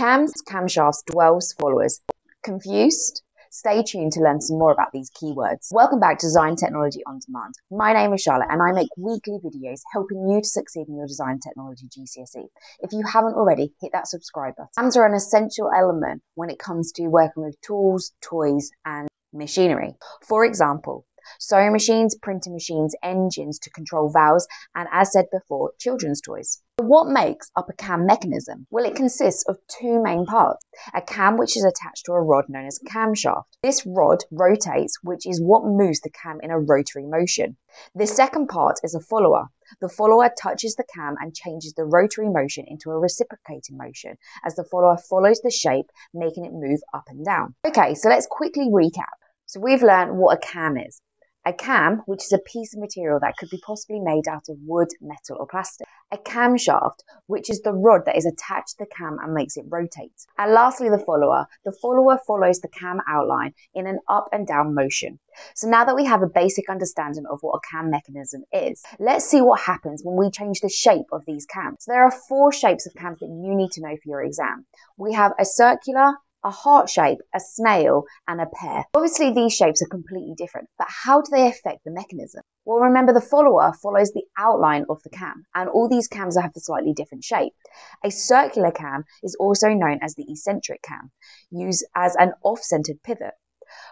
Cams, camshafts, dwells, followers. Confused? Stay tuned to learn some more about these keywords. Welcome back to Design Technology on Demand. My name is Charlotte and I make weekly videos helping you to succeed in your design technology GCSE. If you haven't already, hit that subscribe button. Cams are an essential element when it comes to working with tools, toys and machinery. For example, sewing machines, printing machines, engines to control valves, and as said before, children's toys. What makes up a cam mechanism? Well, it consists of two main parts. A cam which is attached to a rod known as a camshaft. This rod rotates, which is what moves the cam in a rotary motion. The second part is a follower. The follower touches the cam and changes the rotary motion into a reciprocating motion as the follower follows the shape, making it move up and down. Okay, so let's quickly recap. So we've learned what a cam is. A cam, which is a piece of material that could be possibly made out of wood, metal, or plastic. A camshaft, which is the rod that is attached to the cam and makes it rotate. And lastly, the follower. The follower follows the cam outline in an up and down motion. So now that we have a basic understanding of what a cam mechanism is, let's see what happens when we change the shape of these cams. So there are four shapes of cams that you need to know for your exam. We have a circular, a heart shape, a snail, and a pear. Obviously, these shapes are completely different, but how do they affect the mechanism? Well, remember the follower follows the outline of the cam, and all these cams have a slightly different shape. A circular cam is also known as the eccentric cam, used as an off-centered pivot.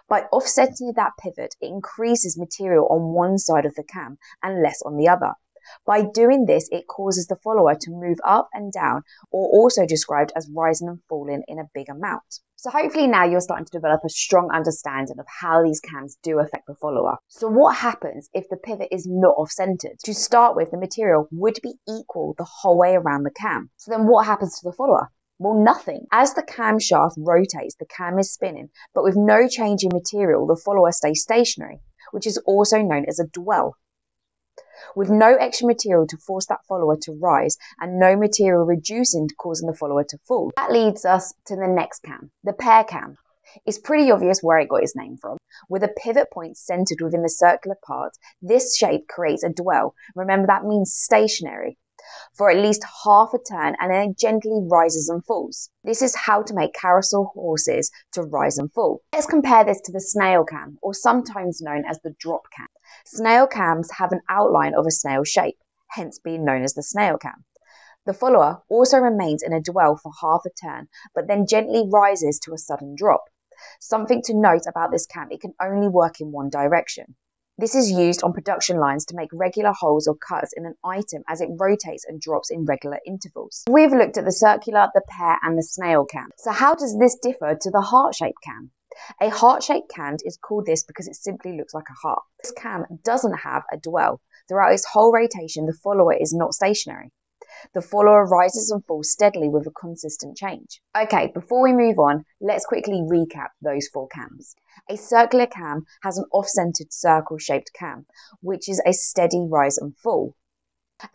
By offsetting that pivot, it increases material on one side of the cam and less on the other. By doing this, it causes the follower to move up and down, or also described as rising and falling in a big amount. So hopefully now you're starting to develop a strong understanding of how these cams do affect the follower. So what happens if the pivot is not off-centered? To start with, the material would be equal the whole way around the cam. So then what happens to the follower? Well, nothing. As the camshaft rotates, the cam is spinning, but with no change in material, the follower stays stationary, which is also known as a dwell with no extra material to force that follower to rise and no material reducing causing the follower to fall. That leads us to the next cam, the pear cam. It's pretty obvious where it got its name from. With a pivot point centered within the circular part, this shape creates a dwell. Remember that means stationary for at least half a turn and then it gently rises and falls. This is how to make carousel horses to rise and fall. Let's compare this to the snail cam, or sometimes known as the drop cam. Snail cams have an outline of a snail shape, hence being known as the snail cam. The follower also remains in a dwell for half a turn, but then gently rises to a sudden drop. Something to note about this cam, it can only work in one direction. This is used on production lines to make regular holes or cuts in an item as it rotates and drops in regular intervals. We've looked at the circular, the pear and the snail cam. So how does this differ to the heart-shaped cam? A heart-shaped cam is called this because it simply looks like a heart. This cam doesn't have a dwell. Throughout its whole rotation, the follower is not stationary. The follower rises and falls steadily with a consistent change. Okay, before we move on, let's quickly recap those four cams. A circular cam has an off-centered circle-shaped cam, which is a steady rise and fall.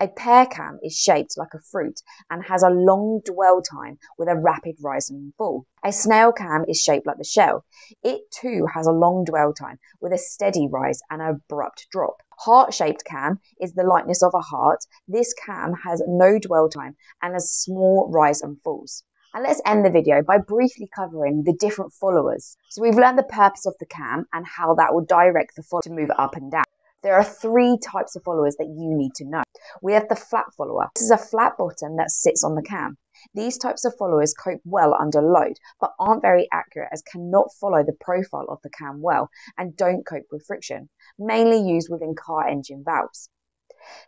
A pear cam is shaped like a fruit and has a long dwell time with a rapid rise and fall. A snail cam is shaped like the shell. It too has a long dwell time with a steady rise and an abrupt drop. Heart-shaped cam is the likeness of a heart. This cam has no dwell time and a small rise and falls. And let's end the video by briefly covering the different followers. So we've learned the purpose of the cam and how that will direct the follower to move up and down. There are three types of followers that you need to know. We have the flat follower. This is a flat bottom that sits on the cam. These types of followers cope well under load, but aren't very accurate as cannot follow the profile of the cam well and don't cope with friction, mainly used within car engine valves.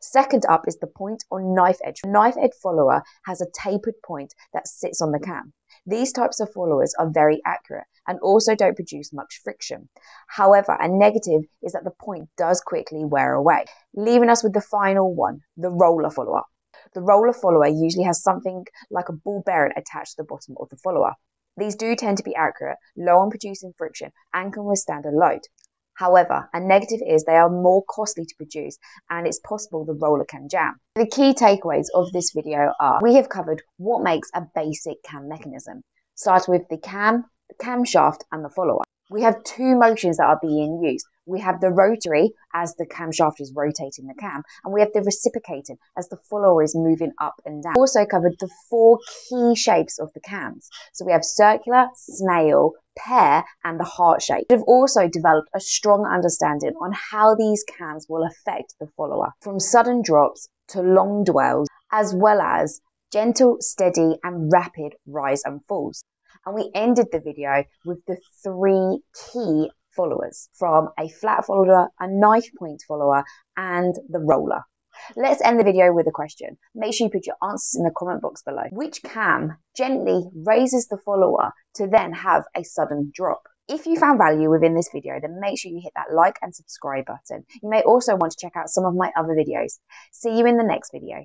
Second up is the point or knife edge. Knife edge follower has a tapered point that sits on the cam. These types of followers are very accurate and also don't produce much friction. However, a negative is that the point does quickly wear away, leaving us with the final one, the roller follower. The roller follower usually has something like a ball bearing attached to the bottom of the follower. These do tend to be accurate, low on producing friction, and can withstand a load. However, a negative is they are more costly to produce and it's possible the roller can jam. The key takeaways of this video are we have covered what makes a basic cam mechanism, starting with the cam, the camshaft and the follower. We have two motions that are being used. We have the rotary as the camshaft is rotating the cam, and we have the reciprocating as the follower is moving up and down. We also covered the four key shapes of the cams. So we have circular, snail, pear, and the heart shape. We've also developed a strong understanding on how these cams will affect the follower, from sudden drops to long dwells, as well as gentle, steady, and rapid rise and falls. And we ended the video with the three key followers from a flat follower, a knife point follower, and the roller. Let's end the video with a question. Make sure you put your answers in the comment box below. Which cam gently raises the follower to then have a sudden drop? If you found value within this video, then make sure you hit that like and subscribe button. You may also want to check out some of my other videos. See you in the next video.